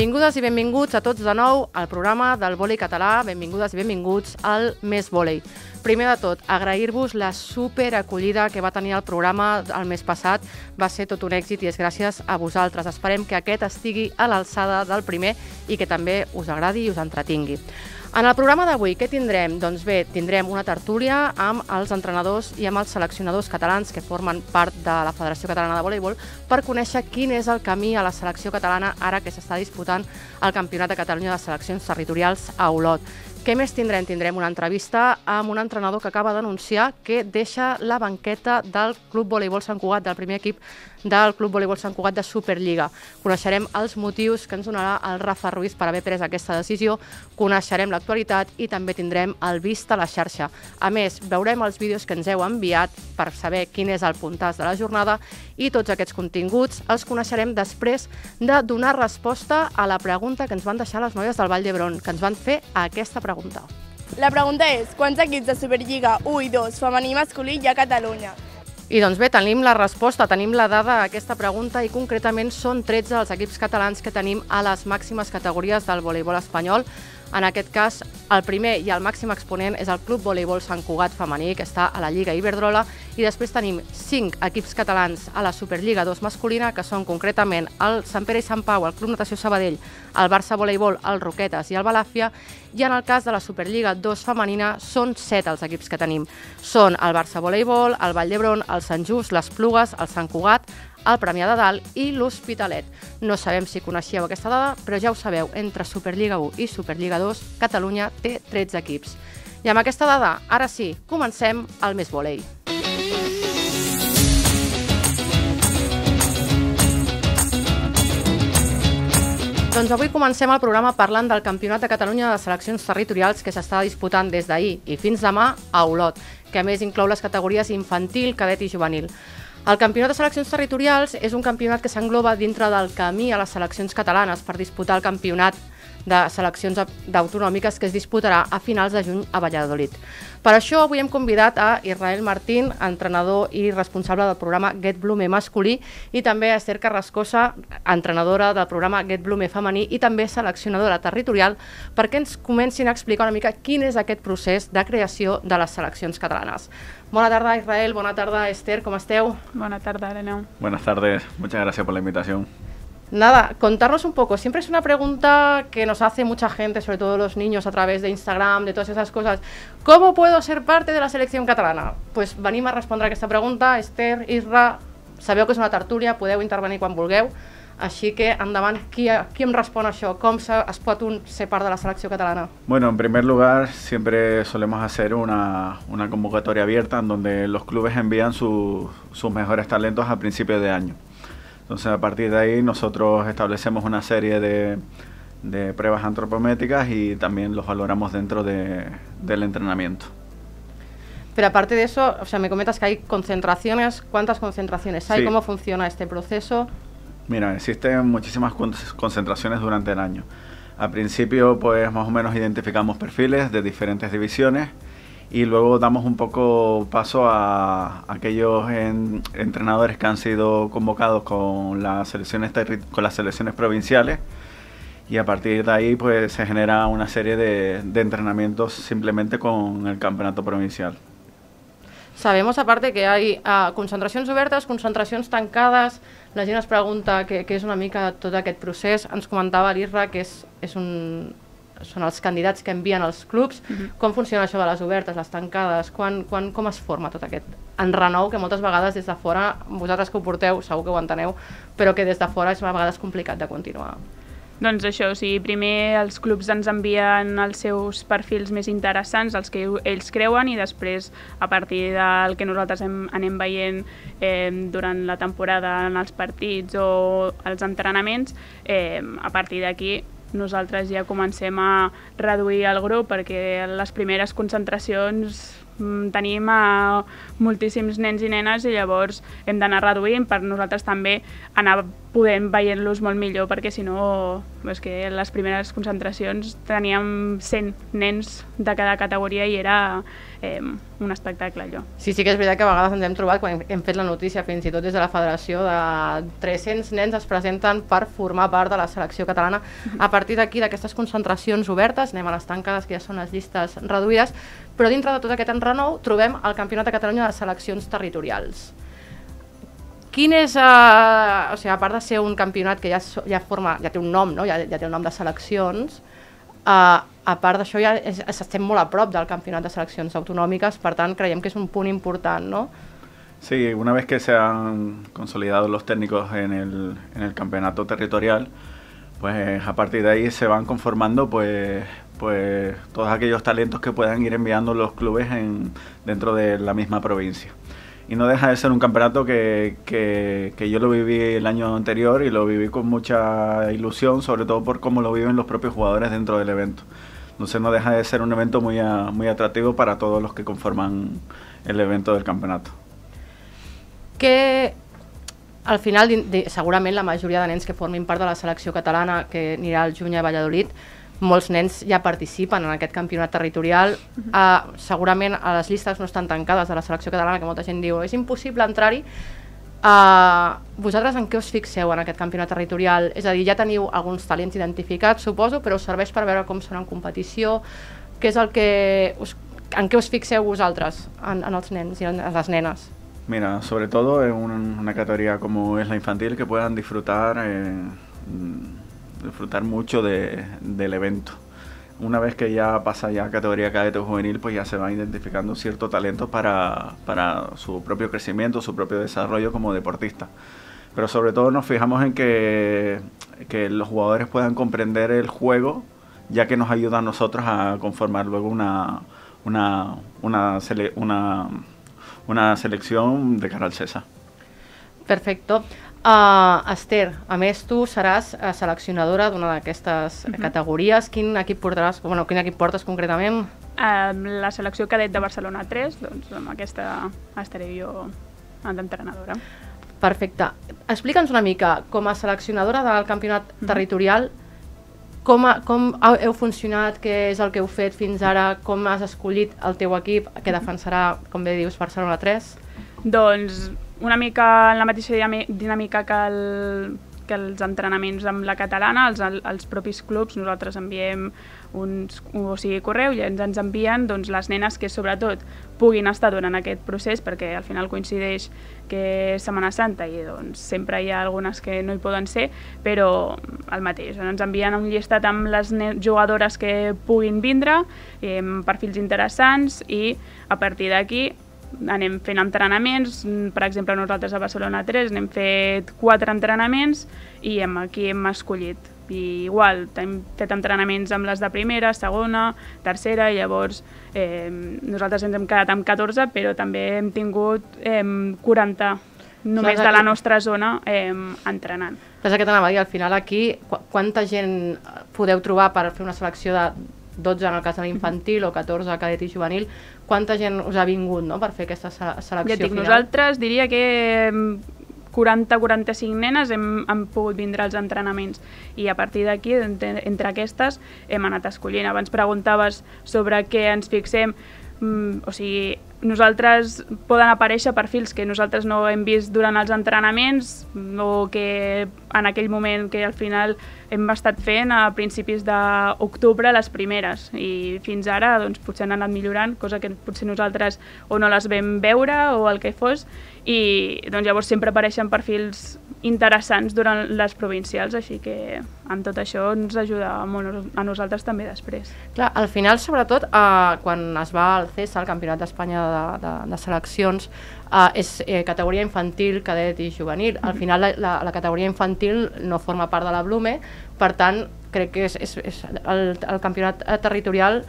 Benvingudes i benvinguts a tots de nou al programa del vòlei català. Benvingudes i benvinguts al Més Vòlei. Primer de tot, agrair-vos la super acollida que va tenir el programa el mes passat. Va ser tot un èxit i és gràcies a vosaltres. Esperem que aquest estigui a l'alçada del primer i que també us agradi i us entretingui. En el programa d'avui, què tindrem? Doncs bé, tindrem una tertúlia amb els entrenadors i amb els seleccionadors catalans que formen part de la Federació Catalana de Voleibol per conèixer quin és el camí a la selecció catalana ara que s'està disputant el Campionat de Catalunya de Seleccions Territorials a Olot. Què més tindrem? Tindrem una entrevista amb un entrenador que acaba d'anunciar que deixa la banqueta del Club Voleibol Sant Cugat, del primer equip del Club Voleibol Sant Cugat de Superliga. Coneixerem els motius que ens donarà el Rafa Ruiz per haver pres aquesta decisió, coneixerem l'actualitat i també tindrem el vist a la xarxa. A més, veurem els vídeos que ens heu enviat per saber quin és el puntàs de la jornada i tots aquests continguts els coneixerem després de donar resposta a la pregunta que ens van deixar les noies del Vall d'Hebron, que ens van fer aquesta pregunta. La pregunta és, quants equips de Superliga 1 i 2 femení i masculí hi ha a Catalunya? I doncs bé, tenim la resposta, tenim la dada a aquesta pregunta i concretament són 13 els equips catalans que tenim a les màximes categories del voleibol espanyol. En aquest cas, el primer i el màxim exponent és el Club Voleibol Sant Cugat femení, que està a la Lliga Iberdrola, i després tenim cinc equips catalans a la Superliga 2 masculina, que són concretament el Sant Pere i Sant Pau, el Club Natació Sabadell, el Barça Voleibol, el Roquetes i el Balàfia, i en el cas de la Superliga 2 femenina són set els equips que tenim. Són el Barça Voleibol, el Vall d'Hebron, el Sant Just, les Plugues, el Sant Cugat, el Premià de Dalt i l'Hospitalet. No sabem si coneixeu aquesta dada, però ja ho sabeu, entre Superliga 1 i Superliga 2, Catalunya té 13 equips. I amb aquesta dada, ara sí, comencem el Més Volei. Doncs avui comencem el programa parlant del Campionat de Catalunya de Seleccions Territorials que s'està disputant des d'ahir i fins demà a Olot, que a més inclou les categories infantil, cadet i juvenil. El Campionat de Seleccions Territorials és un campionat que s'engloba dintre del camí a les seleccions catalanes per disputar el campionat de seleccions d'autonòmiques que es disputarà a finals de juny a Valladolid. Per això avui hem convidat a Israel Martín, entrenador i responsable del programa Get Blume masculí, i també a Esther Carrascosa, entrenadora del programa Get Blume femení i també seleccionadora territorial, perquè ens comencin a explicar una mica quin és aquest procés de creació de les seleccions catalanes. Bona tarda, Israel. Bona tarda, Esther. Com esteu? Bona tarda, Areneu. Buenas tardes. Muchas gracias por la invitación. Nada, contarnos un poco. Siempre es una pregunta que nos hace mucha gente, sobre todo los niños, a través de Instagram, de todas esas cosas. ¿Cómo puedo ser parte de la selección catalana? Pues venim a respondre a aquesta pregunta. Esther, Isra, sabeu que és una tertúlia, podeu intervenir quan vulgueu. Així que, endavant, qui, qui em respon a això? Com se, es pot un ser part de la selecció catalana? Bueno, en primer lugar, siempre solemos hacer una, una convocatoria abierta en donde los clubes envían su- sus mejores talentos a principio de año. Entonces, a partir de ahí, nosotros establecemos una serie de, de pruebas antropométricas y también los valoramos dentro de- del entrenamiento. Pero aparte de eso, o sea, me comentas que hay concentraciones. ¿Cuántas concentraciones hay? Sí. ¿Cómo funciona este proceso? Mira, existen muchísimas con- concentraciones durante el año. Al principio, pues más o menos identificamos perfiles de diferentes divisiones y luego damos un poco paso a aquellos en- entrenadores que han sido convocados con las selecciones terri- con las selecciones provinciales y a partir de ahí pues se genera una serie de, de entrenamientos simplemente con el campeonato provincial. Sabemos, aparte, que hay uh, concentracions obertes, concentracions tancades. La gent es pregunta què, què és una mica tot aquest procés. Ens comentava l'Irra que és, és un, són els candidats que envien als clubs. Uh -huh. Com funciona això de les obertes, les tancades? Quan, quan, com es forma tot aquest enrenou que moltes vegades des de fora, vosaltres que ho porteu segur que ho enteneu, però que des de fora és a vegades complicat de continuar. Doncs això, o sigui, primer els clubs ens envien els seus perfils més interessants, els que ells creuen, i després, a partir del que nosaltres hem, anem veient eh, durant la temporada en els partits o els entrenaments, eh, a partir d'aquí nosaltres ja comencem a reduir el grup perquè les primeres concentracions mm, tenim a moltíssims nens i nenes i llavors hem d'anar reduint per nosaltres també anar podem veient-los molt millor, perquè si no, és que les primeres concentracions teníem 100 nens de cada categoria i era eh, un espectacle allò. Sí, sí que és veritat que a vegades ens hem trobat, quan hem fet la notícia fins i tot des de la federació, de 300 nens es presenten per formar part de la selecció catalana. A partir d'aquí, d'aquestes concentracions obertes, anem a les tancades, que ja són les llistes reduïdes, però dintre de tot aquest enrenou trobem el Campionat de Catalunya de Seleccions Territorials. Quin és, uh, o sigui, a part de ser un campionat que ja, ja forma, ja té un nom, no? ja, ja té un nom de seleccions, uh, a part d'això ja és, estem molt a prop del campionat de seleccions autonòmiques, per tant creiem que és un punt important, no? Sí, una vez que se han consolidado los técnicos en el, en el campeonato territorial, pues a partir de ahí se van conformando pues, pues todos aquellos talentos que puedan ir enviando los clubes en, dentro de la misma provincia. Y no deja de ser un campeonato que, que, que, yo lo viví el año anterior y lo viví con mucha ilusión, sobre todo por cómo lo viven los propios jugadores dentro del evento. Entonces no deja de ser un evento muy, muy atractivo para todos los que conforman el evento del campeonato. Que al final, segurament la majoria de nens que formin part de la selecció catalana que anirà al juny a Valladolid molts nens ja participen en aquest campionat territorial. Uh -huh. uh, segurament a les llistes no estan tancades de la selecció catalana, que molta gent diu és impossible entrar-hi. Uh, vosaltres en què us fixeu en aquest campionat territorial? És a dir, ja teniu alguns talents identificats, suposo, però us serveix per veure com són en competició? Què és el que us, en què us fixeu vosaltres, en, en els nens i en les nenes? Mira, sobre todo en una categoría como es la infantil, que puedan disfrutar eh, disfrutar mucho de, del evento. Una vez que ya pasa ya a categoría cadete juvenil, pues ya se va identificando cierto talento para, para su propio crecimiento, su propio desarrollo como deportista. Pero sobre todo nos fijamos en que, que los jugadores puedan comprender el juego, ya que nos ayuda a nosotros a conformar luego una, una, una, sele, una, una selección de cara al César. Perfecto. Uh, Esther, a més tu seràs uh, seleccionadora d'una d'aquestes uh mhm. -huh. categories. Quin equip portaràs, bueno, quin equip portes concretament? Uh, la selecció cadet de Barcelona 3, doncs amb aquesta estaré jo d'entrenadora. Perfecte. Explica'ns una mica, com a seleccionadora del campionat uh mhm. -huh. territorial, com, a, com heu funcionat, què és el que heu fet fins ara, com has escollit el teu equip que defensarà, com bé dius, Barcelona 3? Doncs una mica en la mateixa dinàmica que, el, que els entrenaments amb la catalana, els, els propis clubs, nosaltres enviem uns, o sigui, correu i ens, ens envien doncs, les nenes que sobretot puguin estar durant aquest procés perquè al final coincideix que és Setmana Santa i doncs, sempre hi ha algunes que no hi poden ser, però el mateix, ens envien un llistat amb les jugadores que puguin vindre, eh, perfils interessants i a partir d'aquí anem fent entrenaments, per exemple nosaltres a Barcelona 3 n'hem fet quatre entrenaments i hem, aquí hem escollit. I igual, hem fet entrenaments amb les de primera, segona, tercera, i llavors eh, nosaltres ens hem quedat amb 14, però també hem tingut eh, 40 només de la nostra zona eh, entrenant. És que t'anava a dir, al final aquí, qu quanta gent podeu trobar per fer una selecció de 12 en el cas de l'infantil o 14 cadet i juvenil, quanta gent us ha vingut no, per fer aquesta selecció ja dic, final? Nosaltres diria que 40-45 nenes hem, hem pogut vindre als entrenaments i a partir d'aquí, entre, entre aquestes, hem anat escollint. Abans preguntaves sobre què ens fixem, mm, o sigui, nosaltres poden aparèixer perfils que nosaltres no hem vist durant els entrenaments o que en aquell moment que al final hem estat fent a principis d'octubre les primeres. I fins ara doncs, potser han anat millorant, cosa que potser nosaltres o no les vam veure o el que fos. I doncs, llavors sempre apareixen perfils interessants durant les provincials, així que amb tot això ens ajuda molt a nosaltres també després. Clar, al final, sobretot, eh, quan es va al CESA, el Campionat d'Espanya de, de, de Seleccions, eh, és eh, categoria infantil, cadet i juvenil. Al final, la, la, la categoria infantil no forma part de la Blume, per tant, crec que és, és, és el, el campionat territorial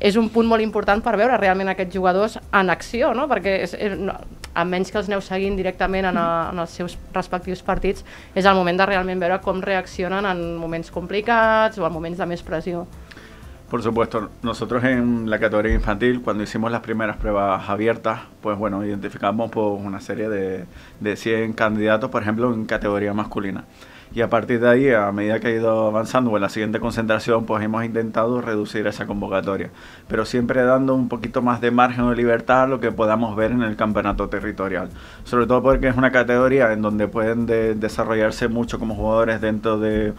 és un punt molt important per veure realment aquests jugadors en acció, no? perquè és, és, no, a menys que els aneu seguint directament en, a, en els seus respectius partits, és el moment de realment veure com reaccionen en moments complicats o en moments de més pressió. Por supuesto, nosotros en la categoría infantil, cuando hicimos las primeras pruebas abiertas, pues bueno, identificamos pues, una serie de, de 100 candidatos, por ejemplo, en categoría masculina. Y a partir de ahí, a medida que ha ido avanzando en la siguiente concentración, pues hemos intentado reducir esa convocatoria, pero siempre dando un poquito más de margen de libertad a lo que podamos ver en el campeonato territorial. Sobre todo porque es una categoría en donde pueden desarrollarse mucho como jugadores dentro de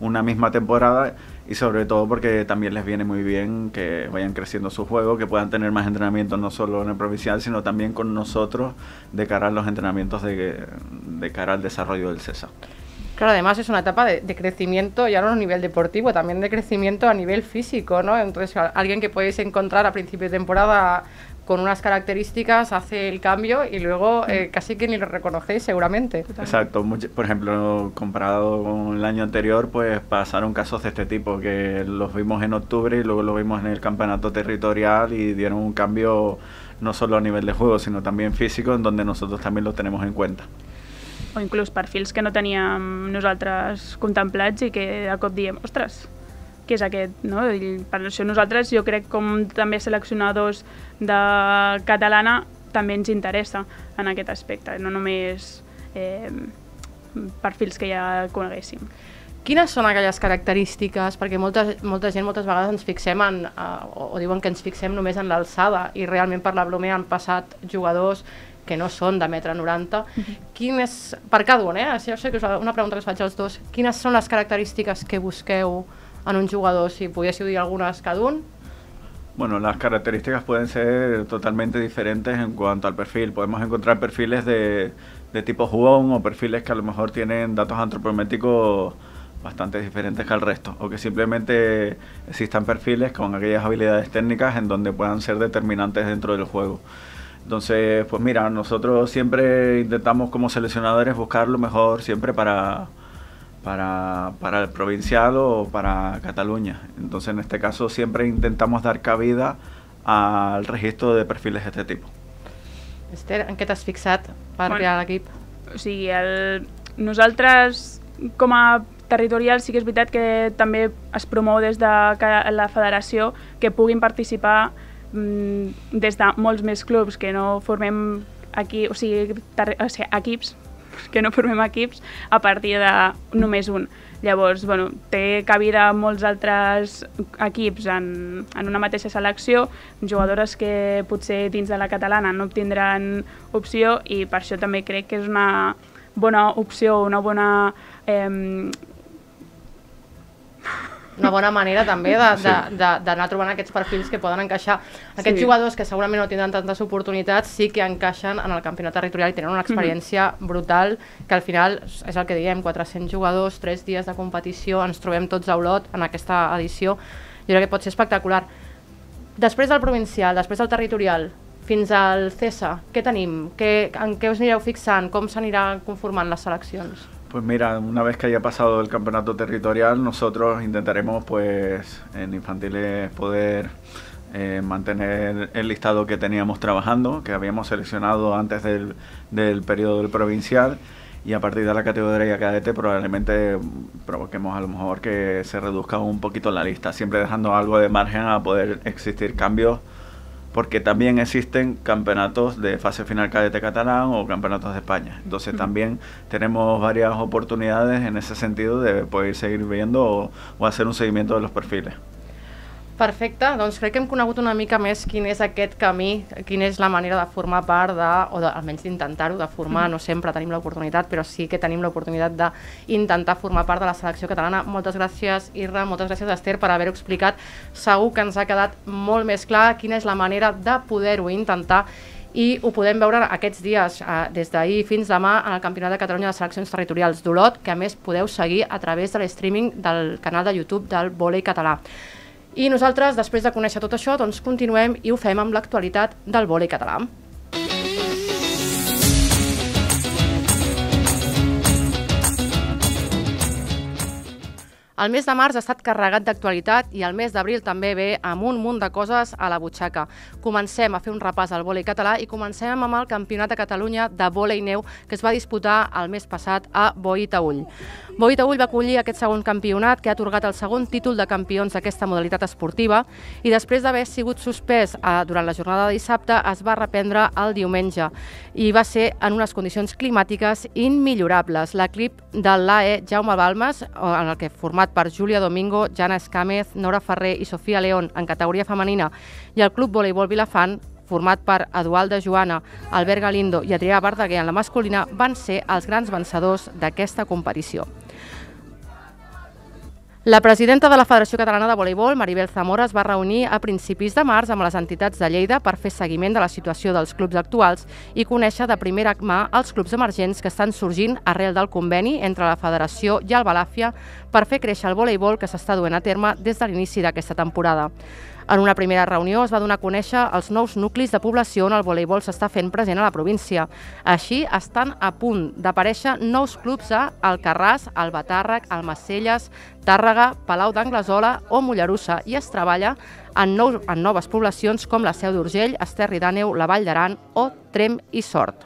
una misma temporada y sobre todo porque también les viene muy bien que vayan creciendo su juego, que puedan tener más entrenamiento no solo en el provincial, sino también con nosotros de cara a los entrenamientos de, de cara al desarrollo del CESA. Claro, además es una etapa de, de, crecimiento ya no a nivel deportivo, también de crecimiento a nivel físico, ¿no? Entonces, alguien que podéis encontrar a principio de temporada con unas características hace el cambio y luego eh, casi que ni lo reconocéis seguramente. Exacto, por ejemplo, comparado con el año anterior, pues pasaron casos de este tipo, que los vimos en octubre y luego los vimos en el campeonato territorial y dieron un cambio no solo a nivel de juego, sino también físico, en donde nosotros también lo tenemos en cuenta. O inclús perfils que no teníem nosaltres contemplats i que de cop diem, ostres, que és aquest, no? I per això nosaltres, jo crec, com també seleccionadors de catalana, també ens interessa en aquest aspecte, no només eh, perfils que ja coneguéssim. Quines són aquelles característiques? Perquè molta, molta gent moltes vegades ens fixem en, uh, o, o diuen que ens fixem només en l'alçada i realment per la Blomé han passat jugadors que no són de metre 90. Uh -huh. Quines, per cada un, eh? Això sé que és una pregunta que us faig als dos. Quines són les característiques que busqueu en un jugador, si pudiéssiu dir algunas cada un. Bueno, las características pueden ser totalmente diferentes en cuanto al perfil. Podemos encontrar perfiles de, de tipo jugón o perfiles que a lo mejor tienen datos antropométricos bastante diferentes que al resto, o que simplemente existan perfiles con aquellas habilidades técnicas en donde puedan ser determinantes dentro del juego. Entonces, pues mira, nosotros siempre intentamos como seleccionadores buscar lo mejor siempre para, para, para el provincial o para Cataluña. Entonces, en este caso, siempre intentamos dar cabida al registro de perfiles de este tipo. Esther, en què t'has fixat per bueno, crear l'equip? O sigui, el... nosaltres, com a territorial, sí que és veritat que també es promou des de la federació que puguin participar des de molts més clubs que no formem aquí, o sigui, o sigui equips que no formem equips a partir de només un. Llavors, bueno, té cabida molts altres equips en, en una mateixa selecció, jugadores que potser dins de la catalana no obtindran opció i per això també crec que és una bona opció, una bona eh, una bona manera també d'anar sí. trobant aquests perfils que poden encaixar. Aquests sí. jugadors que segurament no tindran tantes oportunitats sí que encaixen en el campionat territorial i tenen una experiència mm -hmm. brutal que al final és el que diem, 400 jugadors, 3 dies de competició, ens trobem tots a Olot en aquesta edició. Jo crec que pot ser espectacular. Després del provincial, després del territorial, fins al CESA, què tenim? Què, en què us anireu fixant? Com s'anirà conformant les seleccions? Pues mira, una vez que haya pasado el campeonato territorial, nosotros intentaremos pues en infantiles poder eh, mantener el listado que teníamos trabajando, que habíamos seleccionado antes del, del periodo del provincial. Y a partir de la categoría cadete probablemente provoquemos a lo mejor que se reduzca un poquito la lista, siempre dejando algo de margen a poder existir cambios porque también existen campeonatos de fase final cadete catalán o campeonatos de España. Entonces también tenemos varias oportunidades en ese sentido de poder seguir viendo o, o hacer un seguimiento de los perfiles. Perfecte, doncs crec que hem conegut una mica més quin és aquest camí, quina és la manera de formar part de, o de, almenys d'intentar-ho, de formar, mm. no sempre tenim l'oportunitat, però sí que tenim l'oportunitat d'intentar formar part de la selecció catalana. Moltes gràcies, Irra, moltes gràcies, Esther, per haver-ho explicat. Segur que ens ha quedat molt més clar quina és la manera de poder-ho intentar i ho podem veure aquests dies, eh, des d'ahir fins demà, en el Campionat de Catalunya de Seleccions Territorials d'Olot, que a més podeu seguir a través de l'streaming del canal de YouTube del Volei Català. I nosaltres, després de conèixer tot això, doncs continuem i ho fem amb l'actualitat del vòlei català. El mes de març ha estat carregat d'actualitat i el mes d'abril també ve amb un munt de coses a la butxaca. Comencem a fer un repàs al vòlei català i comencem amb el Campionat de Catalunya de vòlei neu que es va disputar el mes passat a Boitaüll. Boitaüll va acollir aquest segon campionat que ha atorgat el segon títol de campions d'aquesta modalitat esportiva i després d'haver sigut suspès eh, durant la jornada de dissabte es va reprendre el diumenge i va ser en unes condicions climàtiques immillorables. L'equip de l'AE Jaume Balmes, en el que format format per Júlia Domingo, Jana Escàmez, Nora Ferrer i Sofia León en categoria femenina i el Club Voleibol Vilafant, format per Eduald de Joana, Albert Galindo i Adrià Verdaguer en la masculina, van ser els grans vencedors d'aquesta competició. La presidenta de la Federació Catalana de Voleibol, Maribel Zamora, es va reunir a principis de març amb les entitats de Lleida per fer seguiment de la situació dels clubs actuals i conèixer de primera mà els clubs emergents que estan sorgint arrel del conveni entre la Federació i el Balàfia per fer créixer el voleibol que s'està duent a terme des de l'inici d'aquesta temporada. En una primera reunió es va donar a conèixer els nous nuclis de població on el voleibol s'està fent present a la província. Així, estan a punt d'aparèixer nous clubs a Alcarràs, Albatàrrec, Almacelles, Tàrrega, Palau d'Anglesola o Mollerussa i es treballa en, nou, en noves poblacions com la Seu d'Urgell, Esterri d'Àneu, la Vall d'Aran o Trem i Sort.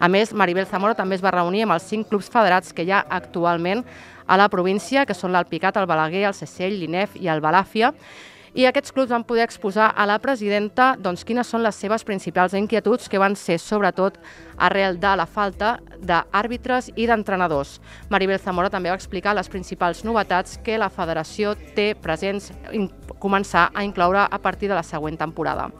A més, Maribel Zamora també es va reunir amb els cinc clubs federats que hi ha actualment a la província, que són l'Alpicat, el Balaguer, el Cessell, l'INEF i el Balàfia, i aquests clubs van poder exposar a la presidenta doncs, quines són les seves principals inquietuds, que van ser sobretot arrel de la falta d'àrbitres i d'entrenadors. Maribel Zamora també va explicar les principals novetats que la federació té presents començar a incloure a partir de la següent temporada.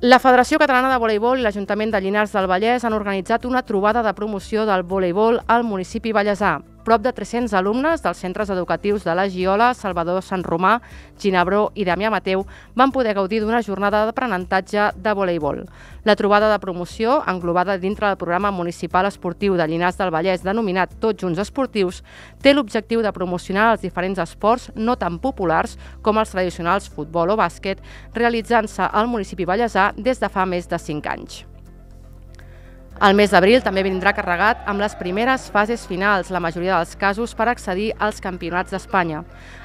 La Federació Catalana de Voleibol i l'Ajuntament de Llinars del Vallès han organitzat una trobada de promoció del voleibol al municipi vallèsà prop de 300 alumnes dels centres educatius de la Giola, Salvador Sant Romà, Ginebró i Damià Mateu van poder gaudir d'una jornada d'aprenentatge de voleibol. La trobada de promoció, englobada dintre del programa municipal esportiu de Llinars del Vallès denominat Tots Junts Esportius, té l'objectiu de promocionar els diferents esports no tan populars com els tradicionals futbol o bàsquet, realitzant-se al municipi vallèsà des de fa més de 5 anys. El mes d'abril també vindrà carregat amb les primeres fases finals, la majoria dels casos per accedir als campionats d'Espanya.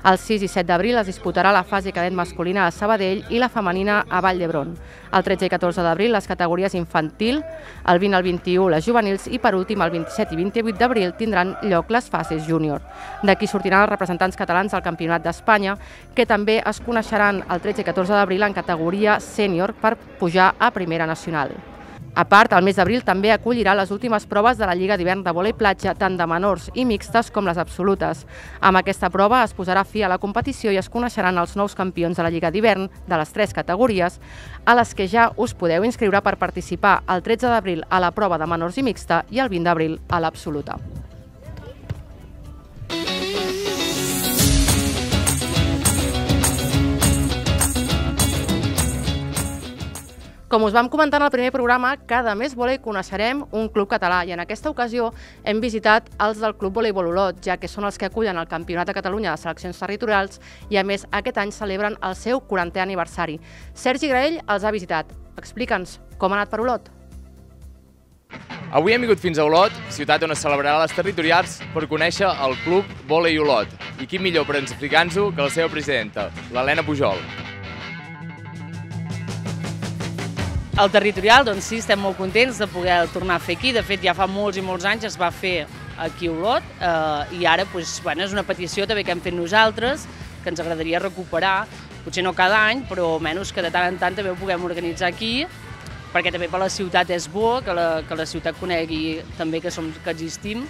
El 6 i 7 d'abril es disputarà la fase cadet masculina a Sabadell i la femenina a Vall d'Hebron. El 13 i 14 d'abril les categories infantil, el 20 al 21 les juvenils i per últim el 27 i 28 d'abril tindran lloc les fases júnior. D'aquí sortiran els representants catalans al Campionat d'Espanya, que també es coneixeran el 13 i 14 d'abril en categoria sènior per pujar a Primera Nacional. A part, el mes d'abril també acollirà les últimes proves de la Lliga d'hivern de vòlei platja, tant de menors i mixtes com les absolutes. Amb aquesta prova es posarà fi a la competició i es coneixeran els nous campions de la Lliga d'hivern de les tres categories, a les que ja us podeu inscriure per participar el 13 d'abril a la prova de menors i mixta i el 20 d'abril a l'absoluta. Com us vam comentar en el primer programa, cada mes volei coneixerem un club català i en aquesta ocasió hem visitat els del Club Voleibol Olot, ja que són els que acullen el Campionat de Catalunya de Seleccions Territorials i a més aquest any celebren el seu 40è aniversari. Sergi Graell els ha visitat. Explica'ns com ha anat per Olot. Avui hem vingut fins a Olot, ciutat on es celebrarà les territorials, per conèixer el Club Volei Olot. I qui millor per explicar-nos-ho que la seva presidenta, l'Helena Pujol. El territorial, doncs sí, estem molt contents de poder tornar a fer aquí. De fet, ja fa molts i molts anys es va fer aquí a Olot eh, i ara doncs, bueno, és una petició també que hem fet nosaltres, que ens agradaria recuperar, potser no cada any, però almenys que de tant en tant també ho puguem organitzar aquí, perquè també per la ciutat és bo, que la, que la ciutat conegui també que, som, que existim,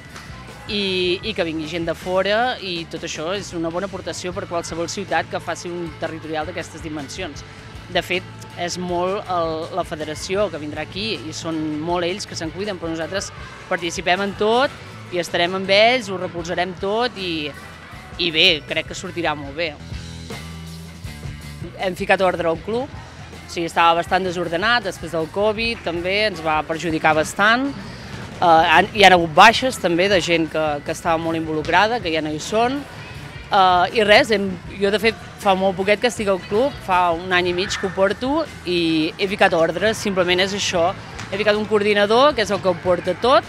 i, i que vingui gent de fora i tot això és una bona aportació per qualsevol ciutat que faci un territorial d'aquestes dimensions. De fet, és molt el, la federació que vindrà aquí i són molt ells que se'n cuiden, però nosaltres participem en tot i estarem amb ells, ho repulsarem tot i, i bé, crec que sortirà molt bé. Hem ficat ordre al club, o sigui, estava bastant desordenat, després del Covid també ens va perjudicar bastant, uh, hi ha hagut baixes també de gent que, que estava molt involucrada, que ja no hi són, Uh, I res, hem, jo de fet fa molt poquet que estic al club, fa un any i mig que ho porto i he ficat ordres, simplement és això. He ficat un coordinador, que és el que ho porta tot,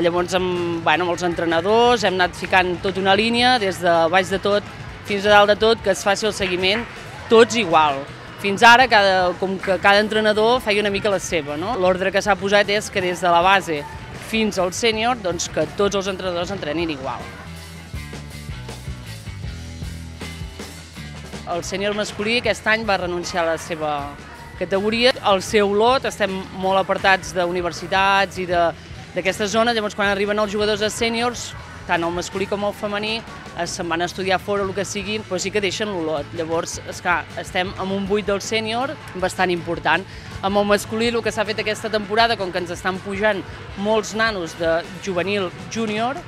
Llavors, amb, bueno, amb els entrenadors hem anat ficant tota una línia, des de baix de tot fins a dalt de tot, que es faci el seguiment tots igual. Fins ara, cada, com que cada entrenador feia una mica la seva. No? L'ordre que s'ha posat és que des de la base fins al sènior, doncs que tots els entrenadors entrenin igual. El sènior masculí aquest any va renunciar a la seva categoria. Al seu lot estem molt apartats d'universitats i d'aquesta zona, llavors quan arriben els jugadors a sèniors, tant el masculí com el femení, se'n van a estudiar fora, el que sigui, però sí que deixen l'olot. Llavors, esclar, estem amb un buit del sènior bastant important. Amb el masculí, el que s'ha fet aquesta temporada, com que ens estan pujant molts nanos de juvenil júnior,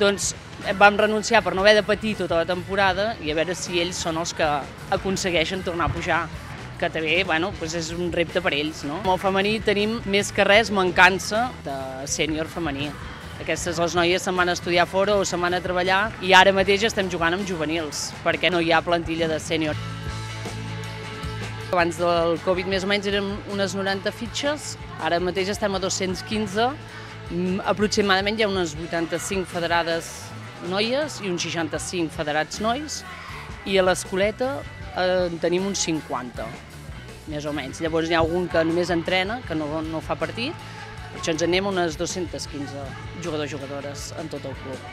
doncs vam renunciar per no haver de patir tota la temporada i a veure si ells són els que aconsegueixen tornar a pujar que també bueno, doncs és un repte per ells. No? Amb el femení tenim més que res mancança de sènior femení. Aquestes les noies se'n van a estudiar fora o se'n van a treballar i ara mateix estem jugant amb juvenils perquè no hi ha plantilla de sènior. Abans del Covid més o menys eren unes 90 fitxes, ara mateix estem a 215, mm, aproximadament hi ha unes 85 federades noies i uns 65 federats nois i a l'escoleta eh, tenim uns 50, més o menys. Llavors hi ha algun que només entrena, que no, no fa partit, per això ens anem unes 215 jugadors-jugadores en tot el club.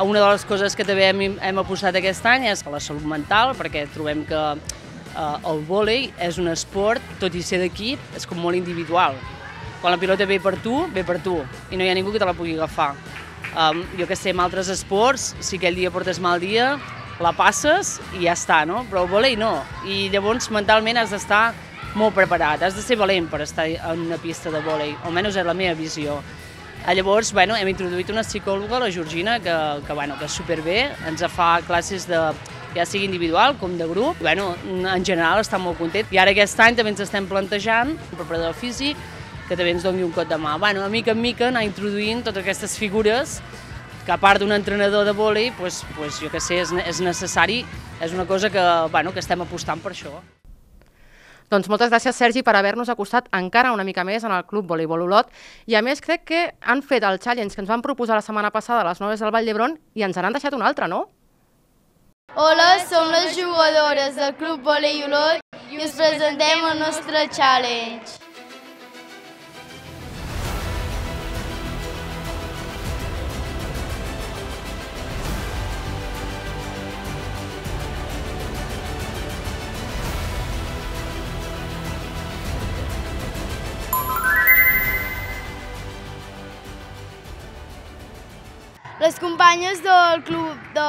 Una de les coses que també hem, hem apostat aquest any és la salut mental, perquè trobem que eh, el vòlei és un esport, tot i ser d'equip, és com molt individual. Quan la pilota ve per tu, ve per tu, i no hi ha ningú que te la pugui agafar. Um, jo que sé, en altres esports, si aquell dia portes mal dia, la passes i ja està, no? Però el vòlei no. I llavors mentalment has d'estar molt preparat, has de ser valent per estar en una pista de vòlei, almenys és la meva visió. Ah, llavors, bueno, hem introduït una psicòloga, la Georgina, que, que, bueno, que és superbé, ens fa classes de, ja sigui individual com de grup. Bueno, en general està molt content. I ara aquest any també ens estem plantejant un preparador físic que també ens doni un cot de mà. Bueno, a mica en mica anar introduint totes aquestes figures que a part d'un entrenador de vòlei, pues, pues, jo que sé, és, és necessari, és una cosa que, bueno, que estem apostant per això. Doncs moltes gràcies, Sergi, per haver-nos acostat encara una mica més en el Club Voleibol Olot. I a més, crec que han fet el challenge que ens van proposar la setmana passada a les noves del Vall d'Hebron i ens n'han deixat un altre, no? Hola, som les jugadores del Club Volei Olot i us presentem el nostre challenge. Les companyes del club de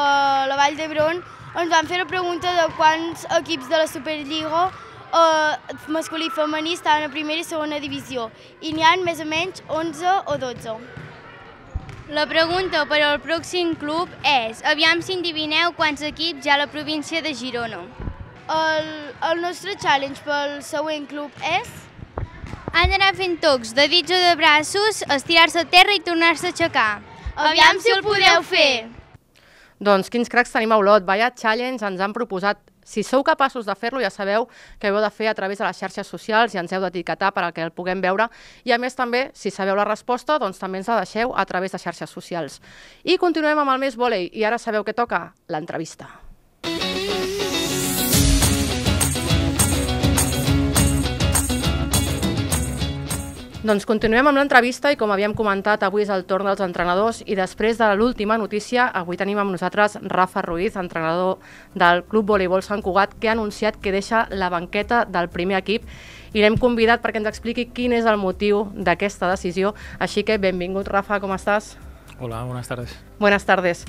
la Vall d'Hebron ens van fer la pregunta de quants equips de la Superliga eh, masculí i femení estaven a primera i segona divisió i n'hi ha més o menys 11 o 12. La pregunta per al pròxim club és, aviam si endivineu quants equips hi ha a la província de Girona. El, el nostre challenge pel següent club és... Han d'anar fent tocs de dits o de braços, estirar-se a terra i tornar-se a aixecar. Aviam si el podeu fer! Doncs quins cracs tenim a Olot, vaya challenge ens han proposat. Si sou capaços de fer-lo, ja sabeu que heu de fer a través de les xarxes socials i ens heu d'etiquetar per a que el puguem veure. I a més també, si sabeu la resposta, doncs també ens la deixeu a través de xarxes socials. I continuem amb el més volei i ara sabeu què toca? L'entrevista. Doncs continuem amb l'entrevista i com havíem comentat avui és el torn dels entrenadors i després de l'última notícia avui tenim amb nosaltres Rafa Ruiz, entrenador del Club Voleibol Sant Cugat que ha anunciat que deixa la banqueta del primer equip i l'hem convidat perquè ens expliqui quin és el motiu d'aquesta decisió. Així que benvingut Rafa, com estàs? Hola, buenas tardes. Buenas tardes.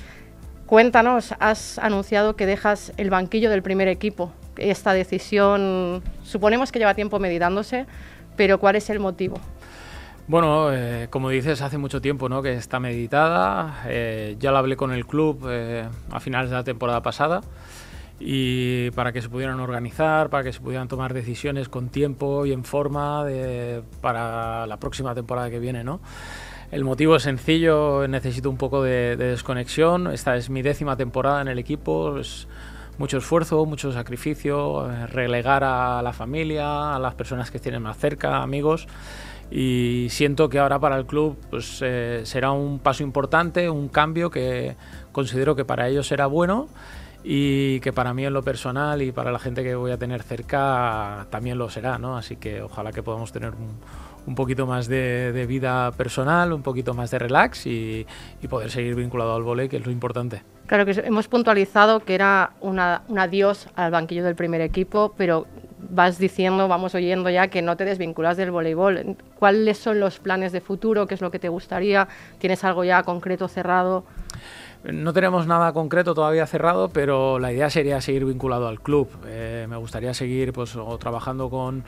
Cuéntanos, has anunciado que dejas el banquillo del primer equipo. Esta decisión, suponemos que lleva tiempo meditándose, pero ¿cuál es el motivo? Bueno, eh, como dices, hace mucho tiempo ¿no? que está meditada. Eh, ya la hablé con el club eh, a finales de la temporada pasada y para que se pudieran organizar, para que se pudieran tomar decisiones con tiempo y en forma para la próxima temporada que viene. ¿no? El motivo es sencillo, necesito un poco de, de desconexión. Esta es mi décima temporada en el equipo. Es mucho esfuerzo, mucho sacrificio, relegar a la familia, a las personas que tienen más cerca, amigos y siento que ahora para el club pues, eh, será un paso importante, un cambio que considero que para ellos será bueno y que para mí en lo personal y para la gente que voy a tener cerca también lo será, ¿no? Así que ojalá que podamos tener un, un poquito más de, de, vida personal, un poquito más de relax y, y poder seguir vinculado al volei, que es lo importante. Claro que hemos puntualizado que era una, un adiós al banquillo del primer equipo, pero vas diciendo, vamos oyendo ya que no te desvinculas del voleibol. ¿Cuáles son los planes de futuro? ¿Qué es lo que te gustaría? ¿Tienes algo ya concreto cerrado? No tenemos nada concreto todavía cerrado, pero la idea sería seguir vinculado al club. Eh, me gustaría seguir pues, trabajando con,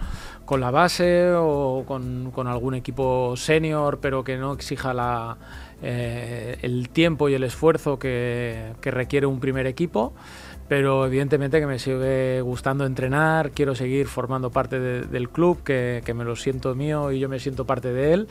con la base o con, algún equipo senior, pero que no exija la, eh, el tiempo y el esfuerzo que requiere un primer equipo pero evidentemente que me sigue gustando entrenar, quiero seguir formando parte de, del club, que, que, me lo siento mío y yo me siento parte de él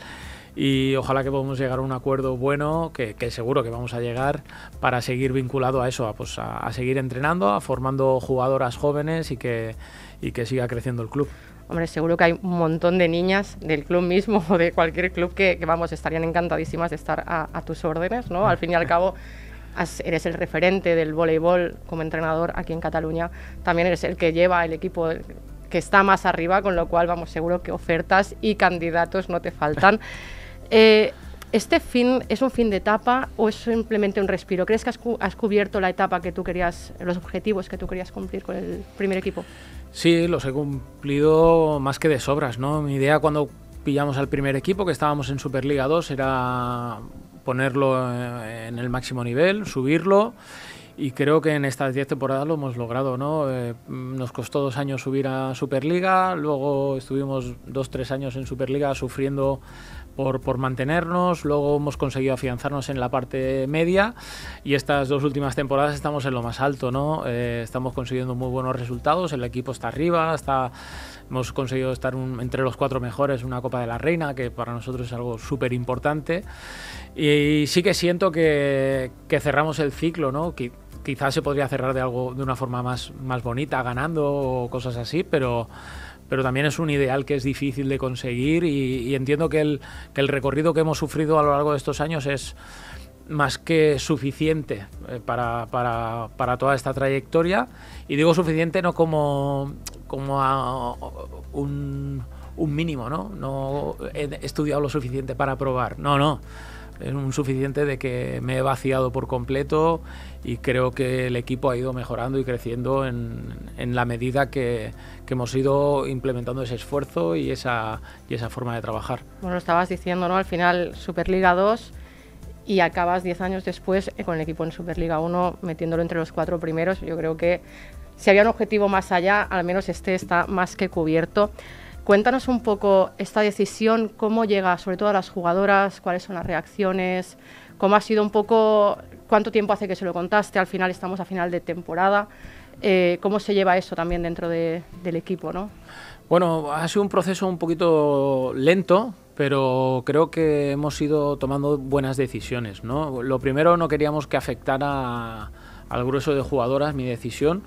y ojalá que podamos llegar a un acuerdo bueno, que, que seguro que vamos a llegar para seguir vinculado a eso, a, pues a, a seguir entrenando, a formando jugadoras jóvenes y que, y que siga creciendo el club. Hombre, seguro que hay un montón de niñas del club mismo o de cualquier club que, que vamos, estarían encantadísimas de estar a, a tus órdenes, ¿no? Al fin y al cabo, eres el referente del voleibol como entrenador aquí en Cataluña, también eres el que lleva el equipo que está más arriba, con lo cual vamos seguro que ofertas y candidatos no te faltan. Eh, ¿Este fin es un fin de etapa o es simplemente un respiro? ¿Crees que has, cu has, cubierto la etapa que tú querías, los objetivos que tú querías cumplir con el primer equipo? Sí, los he cumplido más que de sobras, ¿no? Mi idea cuando pillamos al primer equipo, que estábamos en Superliga 2, era ponerlo en el máximo nivel, subirlo y creo que en estas 10 temporadas lo hemos logrado, ¿no? Eh, nos costó dos años subir a Superliga, luego estuvimos dos, tres años en Superliga sufriendo por, por, mantenernos, luego hemos conseguido afianzarnos en la parte media y estas dos últimas temporadas estamos en lo más alto, ¿no? Eh, estamos consiguiendo muy buenos resultados, el equipo está arriba, está, hemos conseguido estar un, entre los cuatro mejores en una Copa de la Reina, que para nosotros es algo súper importante y, sí que siento que, que cerramos el ciclo, ¿no? Que, quizás se podría cerrar de algo de una forma más, más bonita, ganando o cosas así, pero pero también es un ideal que es difícil de conseguir y, y entiendo que el, que el, recorrido que hemos sufrido a lo largo de estos años es más que suficiente eh, para, para, para, toda esta trayectoria y digo suficiente no como, como a un, un mínimo, ¿no? No he estudiado lo suficiente para probar, no, no es un suficiente de que me he vaciado por completo y creo que el equipo ha ido mejorando y creciendo en, en la medida que, que, hemos ido implementando ese esfuerzo y esa, y esa forma de trabajar. Bueno, estabas diciendo, ¿no? Al final, Superliga 2 y acabas 10 años después con el equipo en Superliga 1 metiéndolo entre los cuatro primeros. Yo creo que si había un objetivo más allá, al menos este está más que cubierto. Cuéntanos un poco esta decisión, cómo llega sobre todo a las jugadoras, cuáles son las reacciones, cómo ha sido un poco, cuánto tiempo hace que se lo contaste, al final estamos a final de temporada, eh, cómo se lleva eso también dentro de, del equipo, ¿no? Bueno, ha sido un proceso un poquito lento, pero creo que hemos ido tomando buenas decisiones, ¿no? Lo primero, no queríamos que afectara al grueso de jugadoras mi decisión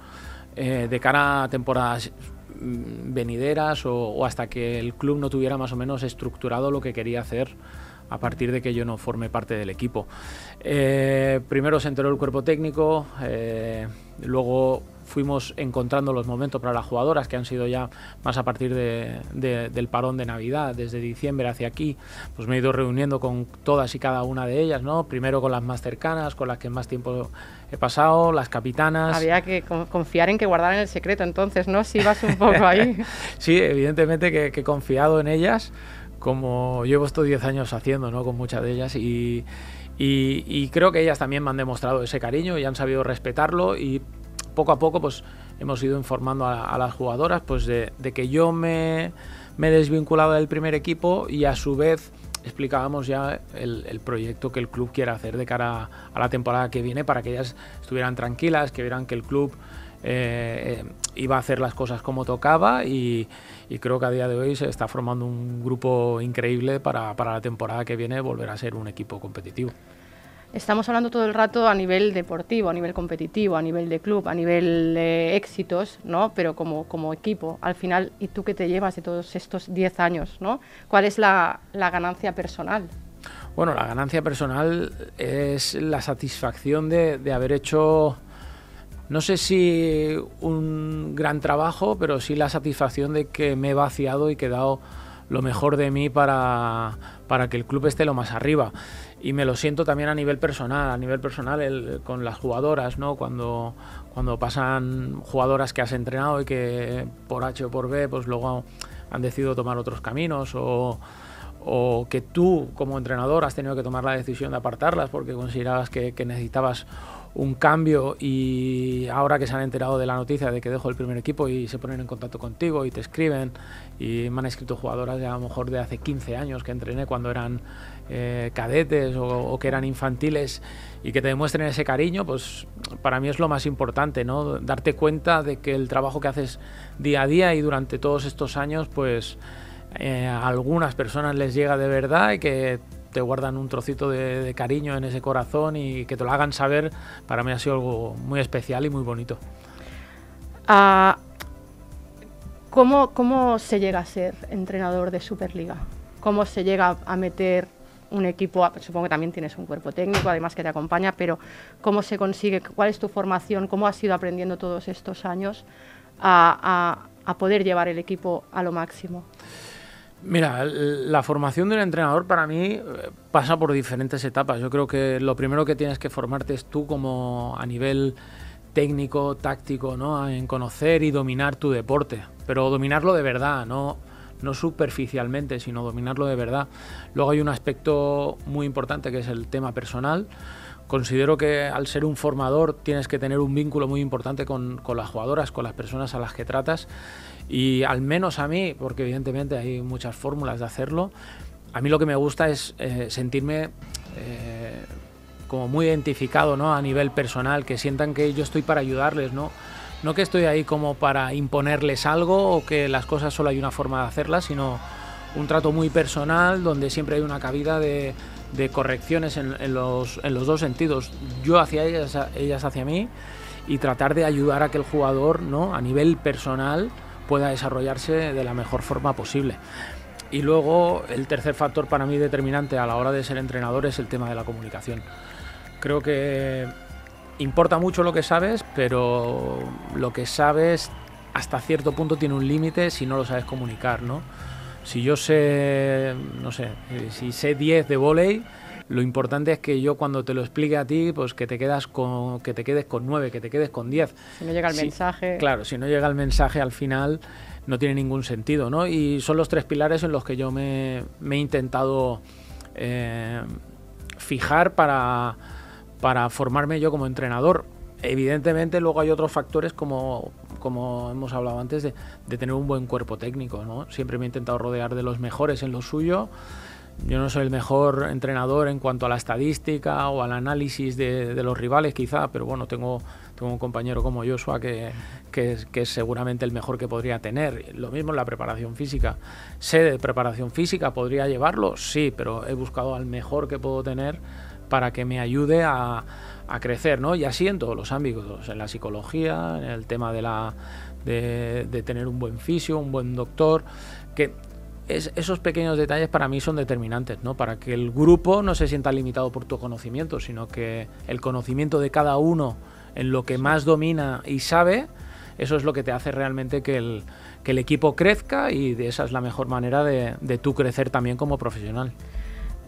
eh, de cara a temporadas venideras o, o, hasta que el club no tuviera más o menos estructurado lo que quería hacer a partir de que yo no forme parte del equipo. Eh, primero se enteró el cuerpo técnico, eh, luego fuimos encontrando los momentos para las jugadoras que han sido ya más a partir de, de, del parón de Navidad, desde diciembre hacia aquí, pues me he ido reuniendo con todas y cada una de ellas, ¿no? Primero con las más cercanas, con las que más tiempo he pasado, las capitanas. Había que confiar en que guardaran el secreto entonces, ¿no? Si vas un poco ahí. sí, evidentemente que, que he confiado en ellas, como llevo estos 10 años haciendo, ¿no? Con muchas de ellas y, y, y creo que ellas también me han demostrado ese cariño y han sabido respetarlo y poco a poco pues hemos ido informando a, las jugadoras pues de, que yo me, me, del primer equipo y a su vez explicábamos ya el, proyecto que el club quiere hacer de cara a la temporada que viene para que ellas estuvieran tranquilas, que vieran que el club eh, iba a hacer las cosas como tocaba y, y, creo que a día de hoy se está formando un grupo increíble para, para la temporada que viene volver a ser un equipo competitivo. Estamos hablando todo el rato a nivel deportivo, a nivel competitivo, a nivel de club, a nivel de éxitos, ¿no? Pero como, como equipo, al final, ¿y tú qué te llevas de todos estos 10 años, ¿no? ¿Cuál es la, la ganancia personal? Bueno, la ganancia personal es la satisfacción de, de haber hecho no sé si un gran trabajo, pero sí la satisfacción de que me he vaciado y que he dado lo mejor de mí para, para que el club esté lo más arriba. Y me lo siento también a nivel personal, a nivel personal con las jugadoras, ¿no? Cuando, cuando pasan jugadoras que has entrenado y que por H o por B, pues luego han decidido tomar otros caminos o, o que tú como entrenador has tenido que tomar la decisión de apartarlas porque considerabas que, que necesitabas un cambio y ahora que se han enterado de la noticia de que dejo el primer equipo y se ponen en contacto contigo y te escriben y me han escrito jugadoras ya a lo mejor de hace 15 años que entrené cuando eran eh, cadetes o, que eran infantiles y que te demuestren ese cariño, pues para mí es lo más importante, ¿no? Darte cuenta de que el trabajo que haces día a día y durante todos estos años, pues eh, a algunas personas les llega de verdad y que te guardan un trocito de, cariño en ese corazón y que te lo hagan saber, para mí ha sido algo muy especial y muy bonito. Ah, ¿cómo, ¿Cómo se llega a ser entrenador de Superliga? ¿Cómo se llega a meter un equipo, supongo que también tienes un cuerpo técnico, además que te acompaña, pero ¿cómo se consigue? ¿Cuál es tu formación? ¿Cómo has ido aprendiendo todos estos años a, a poder llevar el equipo a lo máximo? Mira, la formación de un entrenador para mí eh, pasa por diferentes etapas. Yo creo que lo primero que tienes que formarte es tú como a nivel técnico, táctico, ¿no? En conocer y dominar tu deporte, pero dominarlo de verdad, no no superficialmente, sino dominarlo de verdad. Luego hay un aspecto muy importante que es el tema personal. Considero que al ser un formador tienes que tener un vínculo muy importante con, con las jugadoras, con las personas a las que tratas y al menos a mí, porque evidentemente hay muchas fórmulas de hacerlo, a mí lo que me gusta es eh, sentirme eh, como muy identificado ¿no? a nivel personal, que sientan que yo estoy para ayudarles, ¿no? no que estoy ahí como para imponerles algo o que las cosas solo hay una forma de hacerlas, sino un trato muy personal donde siempre hay una cabida de, de correcciones en, los, en, los, dos sentidos, yo hacia ellas, ellas hacia mí, y tratar de ayudar a que el jugador ¿no? a nivel personal pueda desarrollarse de la mejor forma posible. Y luego el tercer factor para mí determinante a la hora de ser entrenador es el tema de la comunicación. Creo que importa mucho lo que sabes, pero lo que sabes hasta cierto punto tiene un límite si no lo sabes comunicar, ¿no? Si yo sé, no sé, si sé 10 de volei, lo importante es que yo cuando te lo explique a ti, pues que te quedas con que te quedes con nueve, que te quedes con diez. Si no llega el mensaje. Claro, si no llega el mensaje al final no tiene ningún sentido, ¿no? Y son los tres pilares en los que yo me, he intentado eh, fijar para, para formarme yo como entrenador. Evidentemente luego hay otros factores como, como hemos hablado antes de, de tener un buen cuerpo técnico, ¿no? Siempre me he intentado rodear de los mejores en lo suyo yo no soy el mejor entrenador en cuanto a la estadística o al análisis de, los rivales, quizá, pero bueno, tengo, tengo un compañero como Joshua que, que, es, seguramente el mejor que podría tener. Lo mismo en la preparación física. ¿Sé de preparación física? ¿Podría llevarlo? Sí, pero he buscado al mejor que puedo tener para que me ayude a, a crecer, ¿no? Y así en todos los ámbitos, en la psicología, en el tema de, la, de, de tener un buen fisio, un buen doctor, que esos pequeños detalles para mí son determinantes, ¿no? Para que el grupo no se sienta limitado por tu conocimiento, sino que el conocimiento de cada uno en lo que más domina y sabe, eso es lo que te hace realmente que el, que el equipo crezca y de esa es la mejor manera de, de tú crecer también como profesional.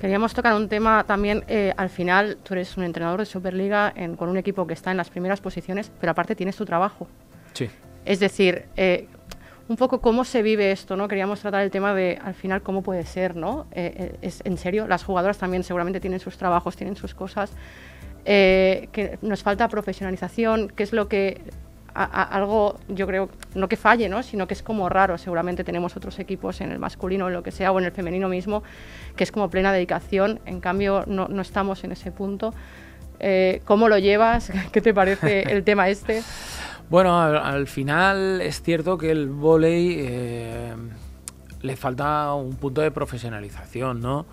Queríamos tocar un tema también, eh, al final tú eres un entrenador de Superliga en, con un equipo que está en las primeras posiciones, pero aparte tienes tu trabajo. Sí. Es decir, eh, un poco cómo se vive esto, ¿no? Queríamos tratar el tema de, al final, cómo puede ser, ¿no? Eh, es en serio, las jugadoras también seguramente tienen sus trabajos, tienen sus cosas, que nos falta profesionalización, que es lo que algo, yo creo, no que falle, ¿no? sino que es como raro. Seguramente tenemos otros equipos en el masculino, en lo que sea, o en el femenino mismo, que es como plena dedicación. En cambio, no, no estamos en ese punto. ¿Cómo lo llevas? ¿Qué te parece el tema este? Bueno, al, final es cierto que el volei eh, le falta un punto de profesionalización, ¿no?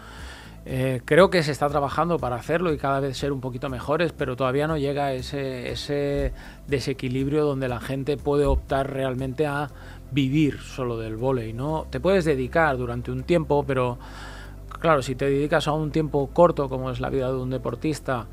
Eh, creo que se está trabajando para hacerlo y cada vez ser un poquito mejores, pero todavía no llega ese, ese desequilibrio donde la gente puede optar realmente a vivir solo del vóley, ¿no? Te puedes dedicar durante un tiempo, pero claro, si te dedicas a un tiempo corto, como es la vida de un deportista,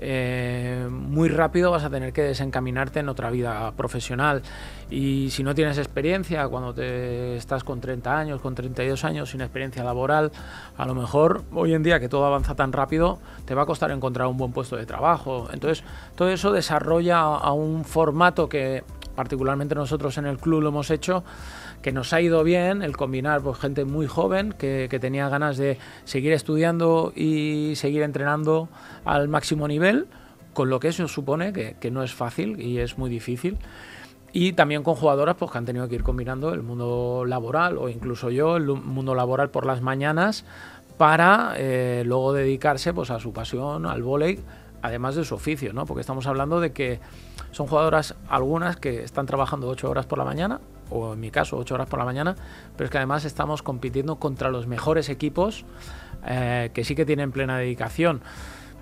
eh, muy rápido vas a tener que desencaminarte en otra vida profesional. Y si no tienes experiencia, cuando te estás con 30 años, con 32 años, sin experiencia laboral, a lo mejor hoy en día que todo avanza tan rápido, te va a costar encontrar un buen puesto de trabajo. Entonces, todo eso desarrolla a un formato que particularmente nosotros en el club lo hemos hecho, que nos ha ido bien el combinar pues, gente muy joven que, tenía ganas de seguir estudiando y seguir entrenando al máximo nivel, con lo que eso supone que, no es fácil y es muy difícil. Y también con jugadoras pues, que han tenido que ir combinando el mundo laboral o incluso yo, el mundo laboral por las mañanas, para eh, luego dedicarse pues, a su pasión, al vóley, además de su oficio, ¿no? porque estamos hablando de que son jugadoras algunas que están trabajando ocho horas por la mañana, o en mi caso ocho horas por la mañana, pero es que además estamos compitiendo contra los mejores equipos eh, que sí que tienen plena dedicación.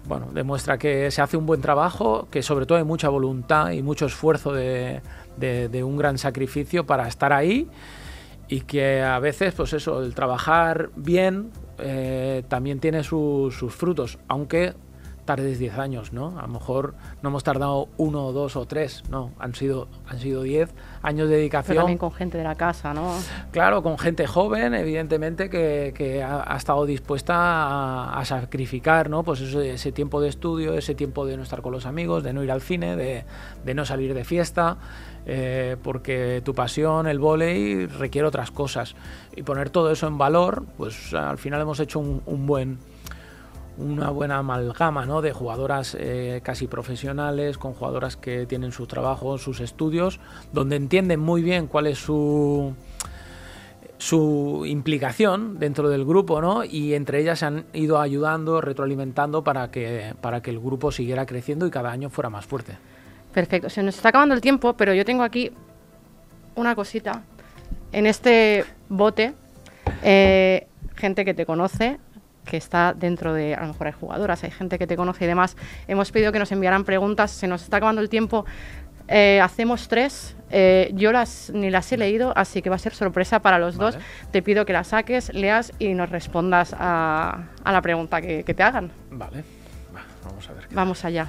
Bueno, demuestra que se hace un buen trabajo, que sobre todo hay mucha voluntad y mucho esfuerzo de, un gran sacrificio para estar ahí y que a veces, pues eso, el trabajar bien eh, también tiene sus frutos, aunque tardes 10 años, ¿no? A lo mejor no hemos tardado uno, dos o tres, no, han sido han sido 10 años de dedicación. Pero también con gente de la casa, ¿no? Claro, con gente joven, evidentemente, que, ha, estado dispuesta a, sacrificar, ¿no? Pues ese tiempo de estudio, ese tiempo de no estar con los amigos, de no ir al cine, de, no salir de fiesta, eh, porque tu pasión, el vóley, requiere otras cosas. Y poner todo eso en valor, pues al final hemos hecho un buen una buena amalgama ¿no? de jugadoras eh, casi profesionales, con jugadoras que tienen su trabajo, sus estudios, donde entienden muy bien cuál es su su implicación dentro del grupo, ¿no? Y entre ellas se han ido ayudando, retroalimentando para que, para que el grupo siguiera creciendo y cada año fuera más fuerte. Perfecto. Se nos está acabando el tiempo, pero yo tengo aquí una cosita. En este bote, eh, gente que te conoce, que está dentro de, a lo mejor hay jugadoras, hay gente que te conoce y demás. Hemos pedido que nos enviaran preguntas, se nos está acabando el tiempo. Eh, hacemos tres, eh, yo las ni las he leído, así que va a ser sorpresa para los dos. Te pido que las saques, leas y nos respondas a, la pregunta que, te hagan. Vale, vamos a ver. vamos allá.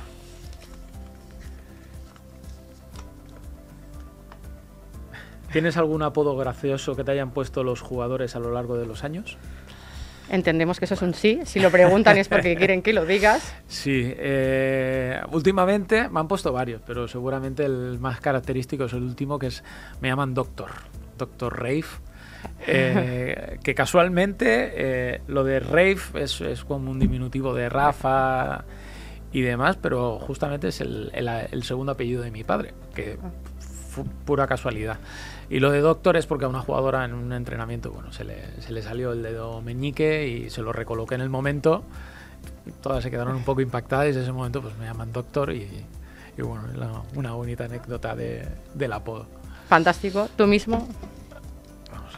¿Tienes algún apodo gracioso que te hayan puesto los jugadores a lo largo de los años? Entendemos que eso es un sí. Si lo preguntan es porque quieren que lo digas. Sí, eh, últimamente me han puesto varios, pero seguramente el más característico es el último, que es me llaman Doctor, Doctor Rave. Eh, que casualmente eh, lo de Rave es, es, como un diminutivo de Rafa y demás, pero justamente es el, el segundo apellido de mi padre, que fue pura casualidad. Y lo de Doctor es porque a una jugadora en un entrenamiento, bueno, se le, se le salió el dedo meñique y se lo recoloqué en el momento. Todas se quedaron un poco impactadas y en ese momento pues me llaman Doctor y, y bueno, una bonita anécdota de, del apodo. Fantástico. ¿Tú mismo?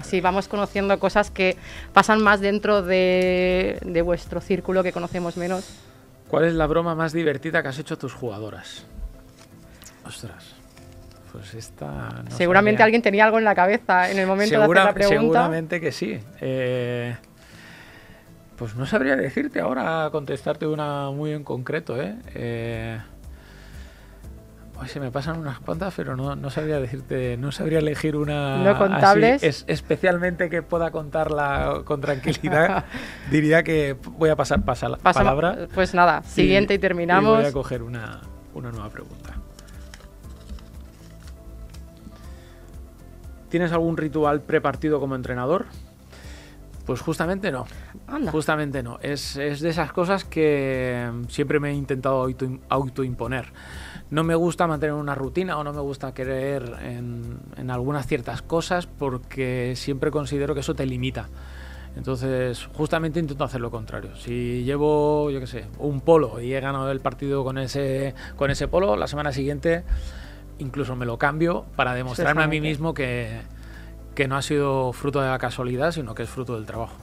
Sí, vamos conociendo cosas que pasan más dentro de, de vuestro círculo que conocemos menos. ¿Cuál es la broma más divertida que has hecho a tus jugadoras? Ostras. Pues esta. Seguramente alguien tenía algo en la cabeza en el momento de hacer la pregunta. Seguramente que sí. Eh, pues no sabría decirte ahora contestarte una muy en concreto, ¿eh? eh se me pasan unas cuantas, pero no, no, sabría decirte, no sabría elegir una. No contables. es, especialmente que pueda contarla con tranquilidad. diría que voy a pasar la palabra. Pues nada, siguiente y, terminamos. voy a coger una, una nueva pregunta. ¿Tienes algún ritual prepartido como entrenador? Pues justamente no. Justamente no. Es, de esas cosas que siempre me he intentado autoimponer. No me gusta mantener una rutina o no me gusta querer en, algunas ciertas cosas porque siempre considero que eso te limita. Entonces, justamente intento hacer lo contrario. Si llevo, yo qué sé, un polo y he ganado el partido con ese, con ese polo, la semana siguiente incluso me lo cambio para demostrarme a mí mismo que, que no ha sido fruto de la casualidad, sino que es fruto del trabajo.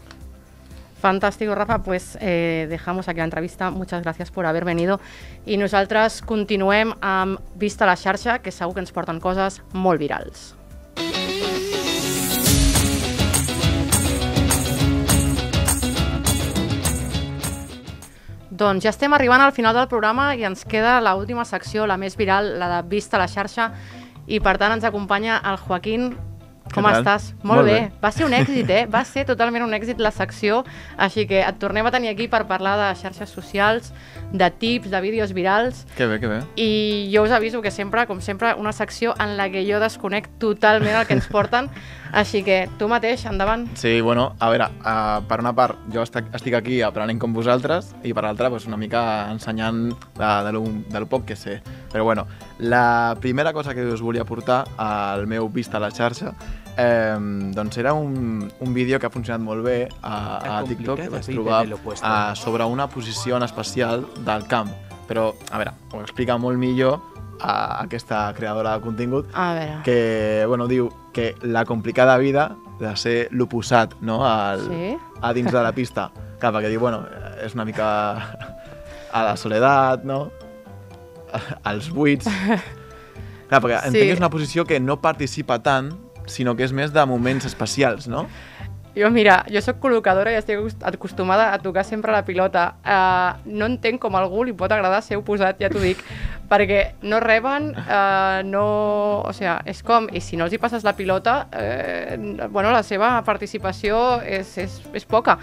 Fantástico, Rafa. Pues eh, dejamos aquí la entrevista. Muchas gracias por haber venido. I nosaltres continuem amb Vista la xarxa, que segur que ens porten coses molt virals. Doncs ja estem arribant al final del programa i ens queda la última secció, la més viral, la de Vista a la xarxa, i per tant ens acompanya el Joaquín. Com estàs? Molt, Molt bé. bé. Va ser un èxit, eh? Va ser totalment un èxit la secció, així que et tornem a tenir aquí per parlar de xarxes socials, de tips, de vídeos virals, Que bé, que bé. i jo us aviso que sempre, com sempre, una secció en la que jo desconec totalment el que ens porten, així que tu mateix, endavant. Sí, bueno, a veure, uh, per una part, jo estic, estic aquí aprenent com vosaltres i per l'altra, pues, una mica ensenyant de, de, lo, de lo poc que sé. Però bueno, la primera cosa que us volia portar al meu Vista a la xarxa eh, doncs era un, un vídeo que ha funcionat molt bé a, a TikTok que vaig trobar uh, sobre una posició en especial del camp. Però, a veure, ho explica molt millor a aquesta creadora de contingut A veure... que bueno, diu que la complicada vida de ser l'oposat no? Al, Sí? a dins de la pista. Clar, perquè diu, bueno, és una mica a la soledat, no? als buits. Clar, perquè Sí. entenc que és una posició que no participa tant, sinó que és més de moments especials, no? Jo, mira, jo sóc col·locadora i estic acost- acostumada a tocar sempre la pilota. Uh, no entenc com a algú li pot agradar ser oposat, ja t'ho dic, perquè no reben, uh, no... O sigui, és com... I si no els hi passes la pilota, eh, bueno, la seva participació és, és, és poca.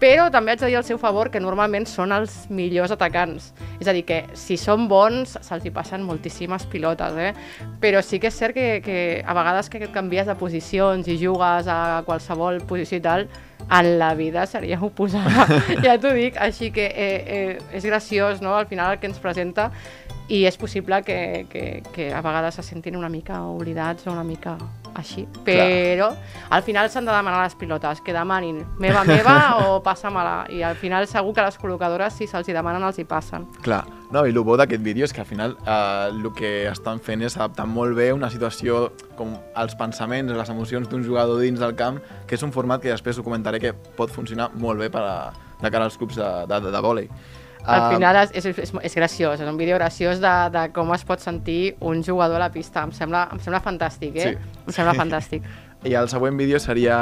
Però també haig de dir al seu favor que normalment són els millors atacants. És a dir, que si són bons, se'ls hi passen moltíssimes pilotes, eh? Però sí que és cert que, que a vegades que et canvies de posicions i jugues a qualsevol posició i tal, en la vida seria oposada, ja t'ho dic. Així que eh, eh, és graciós, no?, al final el que ens presenta i és possible que, que, que a vegades se sentin una mica oblidats o una mica així, però al final s'han de demanar les pilotes, que demanin meva, meva o passa-me-la, i al final segur que les col·locadores, si se'ls demanen, els hi passen. Clar, no, i el bo d'aquest vídeo és que al final eh, el que estan fent és adaptar molt bé una situació com els pensaments, les emocions d'un jugador dins del camp, que és un format que després ho comentaré que pot funcionar molt bé per a, de cara als clubs de, de, de, de vòlei. Al final és, és, és, és graciós, és un vídeo graciós de, de com es pot sentir un jugador a la pista. Em sembla, em sembla fantàstic, eh? Sí. Em sembla fantàstic. I el següent vídeo seria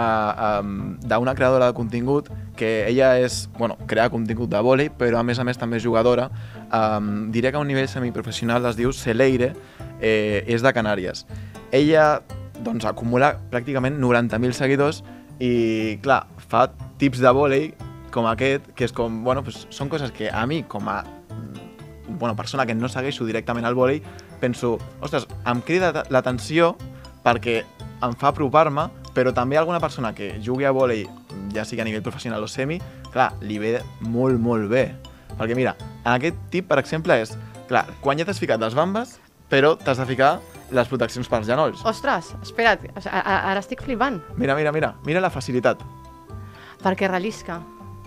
um, d'una creadora de contingut que ella és, bueno, crea contingut de vòlei, però a més a més també és jugadora. Um, diré que a un nivell semiprofessional es diu Celeire, eh, és de Canàries. Ella doncs, acumula pràcticament 90.000 seguidors i, clar, fa tips de vòlei com aquest, que és com, bueno, pues, són coses que a mi, com a mm, bueno, persona que no segueixo directament al vòlei, penso, ostres, em crida l'atenció perquè em fa apropar-me, però també alguna persona que jugui a vòlei, ja sigui a nivell professional o semi, clar, li ve molt, molt bé. Perquè mira, en aquest tip, per exemple, és, clar, quan ja t'has ficat les bambes, però t'has de ficar les proteccions pels genolls. Ostres, espera't, ara estic flipant, Mira, mira, mira, mira la facilitat. perquè rellisca.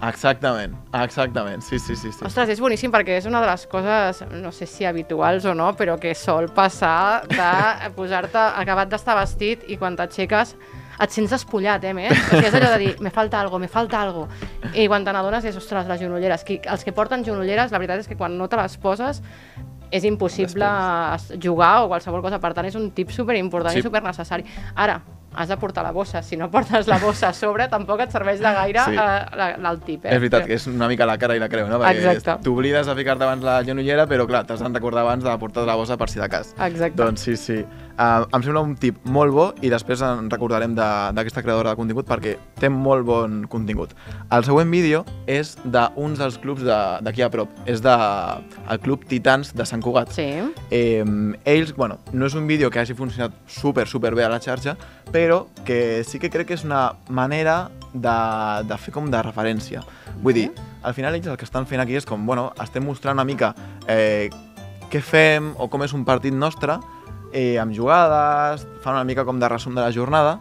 Exactament, exactament, sí, sí, sí. sí. Ostres, és boníssim perquè és una de les coses, no sé si habituals o no, però que sol passar de posar-te, acabat d'estar vestit i quan t'aixeques et sents despullat, eh, més? O sigui, és allò de dir, me falta algo, me falta algo. I quan te n'adones és, ostres, les genolleres. Qui, els que porten genolleres, la veritat és que quan no te les poses és impossible jugar o qualsevol cosa. Per tant, és un tip superimportant Sí. i supernecessari. Ara, has de portar la bossa. Si no portes la bossa a sobre, tampoc et serveix de gaire Sí. eh, la- el tip. Eh? És veritat que és una mica la cara i la creu, no? Perquè t'oblides a ficar-te abans la genollera, però clar, t'has de recordar abans de portar la bossa per si de cas. Exacte. Doncs sí, sí. Uh, em sembla un tip molt bo i després en recordarem de- d'aquesta creadora de contingut perquè té molt bon contingut. El següent vídeo és d'uns dels clubs de- d'aquí a prop. És de, el club Titans de Sant Cugat. Sí. Eh, ells, bueno, no és un vídeo que hagi funcionat super, super bé a la xarxa, però que sí que crec que és una manera de, de fer com de referència. Vull dir, al final ells el que estan fent aquí és com, bueno, estem mostrant una mica eh, què fem o com és un partit nostre, eh, amb jugades, fan una mica com de resum de la jornada.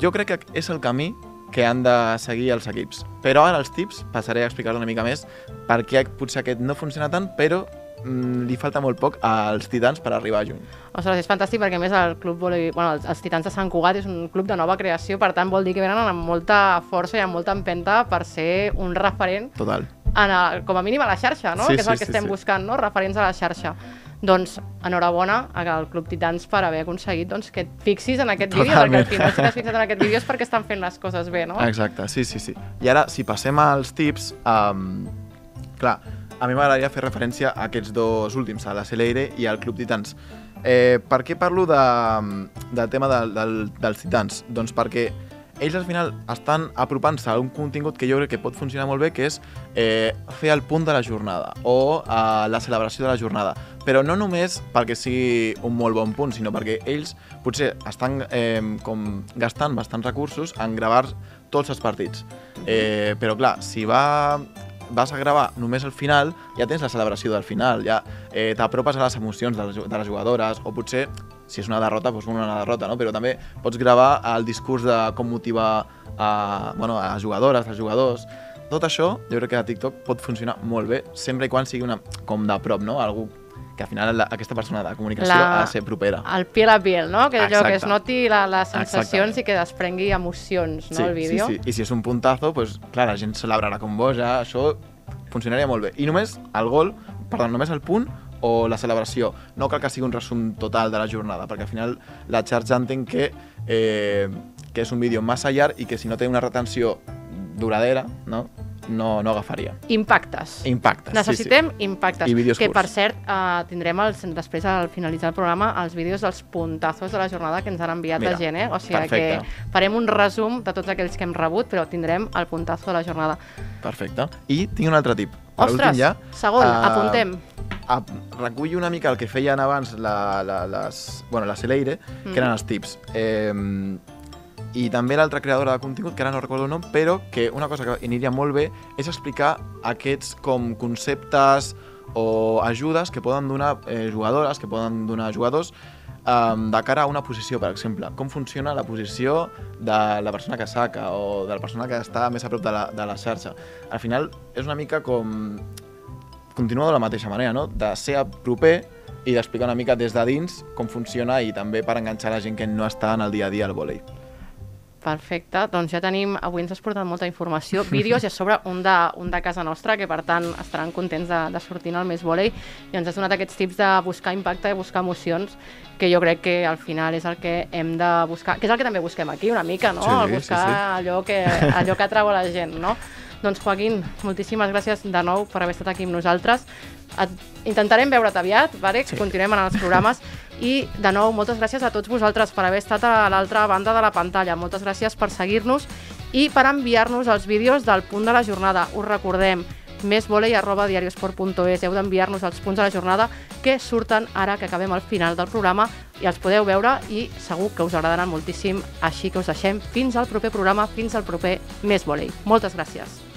Jo crec que és el camí que han de seguir els equips. Però ara els tips passaré a explicar una mica més per què potser aquest no funciona tant, però mm, li falta molt poc als Titans per arribar a juny. Ostres, és fantàstic perquè a més el club volei... bueno, els, els Titans de Sant Cugat és un club de nova creació, per tant vol dir que venen amb molta força i amb molta empenta per ser un referent Total. en el, com a mínim a la xarxa, no? Sí, que és sí, el que sí, estem sí. buscant, no? referents a la xarxa. Doncs enhorabona al Club Titans per haver aconseguit doncs, que et fixis en aquest vídeo, perquè al final si t'has fixat en aquest vídeo és perquè estan fent les coses bé, no? Exacte, sí, sí, sí. I ara, si passem als tips, um, clar, a mi m'agradaria fer referència a aquests dos últims, a la Celeire i al Club Titans. Eh, per què parlo de, del tema del, del, dels Titans? Doncs perquè ells al final estan apropant-se a un contingut que jo crec que pot funcionar molt bé, que és eh, fer el punt de la jornada o eh, la celebració de la jornada. Però no només perquè sigui un molt bon punt, sinó perquè ells potser estan eh, com gastant bastants recursos en gravar tots els partits. Eh, però clar, si va vas a gravar només al final, ja tens la celebració del final, ja eh, t'apropes a les emocions de les, de les jugadores, o potser, si és una derrota, doncs una derrota, no? però també pots gravar el discurs de com motivar a, bueno, a jugadores, als jugadors, tot això jo crec que a TikTok pot funcionar molt bé, sempre i quan sigui una, com de prop, no? Algú que al final la, aquesta persona de comunicació La- ha de ser propera. El piel a piel, no? Que allò que es noti la, les sensacions Exacte. i que desprengui emocions, no, el vídeo. Sí, sí. I si és un puntazo, pues, clar, la gent celebrarà com boja, això funcionaria molt bé. I només el gol, perdó, només el punt o la celebració. No cal que sigui un resum total de la jornada, perquè al final la xarxa entenc que, eh, que és un vídeo massa llarg i que si no té una retenció duradera, no, no, no agafaria. Impactes. Impactes, Necessitem sí, sí. impactes. I vídeos que, per curts. cert, eh, tindrem els, després, al finalitzar el programa, els vídeos dels puntazos de la jornada que ens han enviat Mira, la gent, eh? O sigui perfecte. que farem un resum de tots aquells que hem rebut, però tindrem el puntazo de la jornada. Perfecte. I tinc un altre tip. Per Ostres, últim ja, segon, eh, apuntem. A, recull una mica el que feien abans la, la, les, bueno, la Celeire, Mm. que eren els tips. Eh, I també l'altra creadora de contingut, que ara no recordo el nom, però que una cosa que aniria molt bé és explicar aquests com conceptes o ajudes que poden donar eh, jugadores, que poden donar jugadors um, de cara a una posició, per exemple. Com funciona la posició de la persona que saca o de la persona que està més a prop de la, de la xarxa. Al final és una mica com continua de la mateixa manera, no? de ser proper i d'explicar una mica des de dins com funciona i també per enganxar la gent que no està en el dia a dia al vòlei. Perfecte, doncs ja tenim, avui ens has portat molta informació, vídeos i a sobre un de, un de casa nostra, que per tant estaran contents de, de sortir el Més Volei, i ens has donat aquests tips de buscar impacte i buscar emocions, que jo crec que al final és el que hem de buscar, que és el que també busquem aquí una mica, no? Sí, el sí, buscar sí. allò que, allò que atrau a la gent, no? Doncs Joaquín, moltíssimes gràcies de nou per haver estat aquí amb nosaltres. Et intentarem veure't aviat, vale? Sí. continuem en els programes. I, de nou, moltes gràcies a tots vosaltres per haver estat a l'altra banda de la pantalla. Moltes gràcies per seguir-nos i per enviar-nos els vídeos del punt de la jornada. Us recordem, mesvolei arroba diariosport.es. Heu d'enviar-nos els punts de la jornada que surten ara que acabem al final del programa i els podeu veure i segur que us agradaran moltíssim. Així que us deixem fins al proper programa, fins al proper Més Volei. Moltes gràcies.